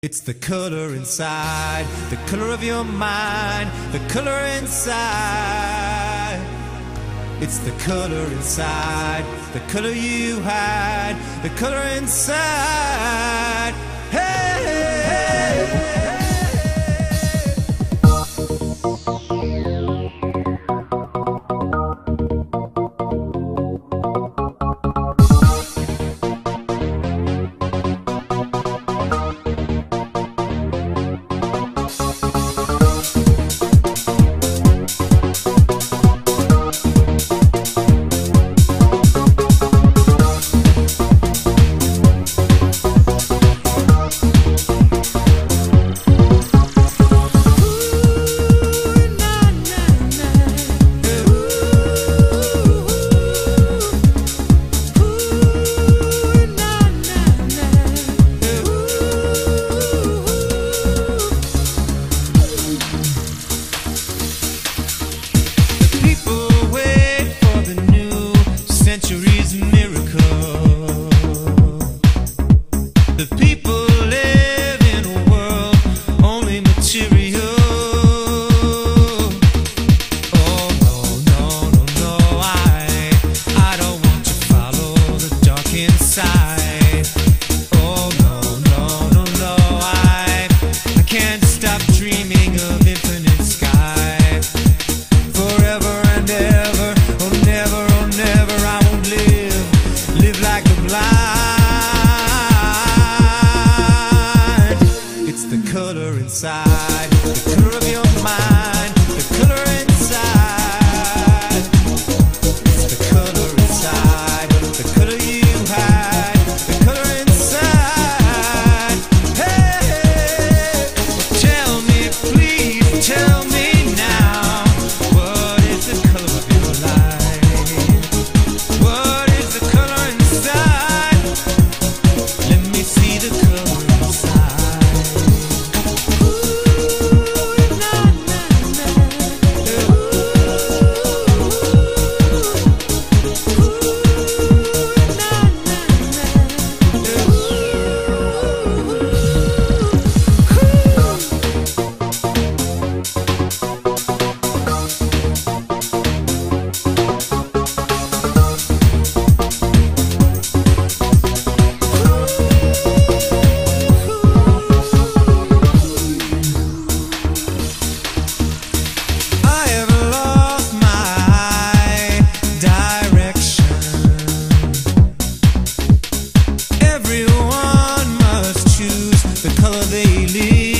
It's the color inside, the color of your mind, the color inside. It's the color inside, the color you hide, the color inside. inside, the color of your mind, the color inside. they leave.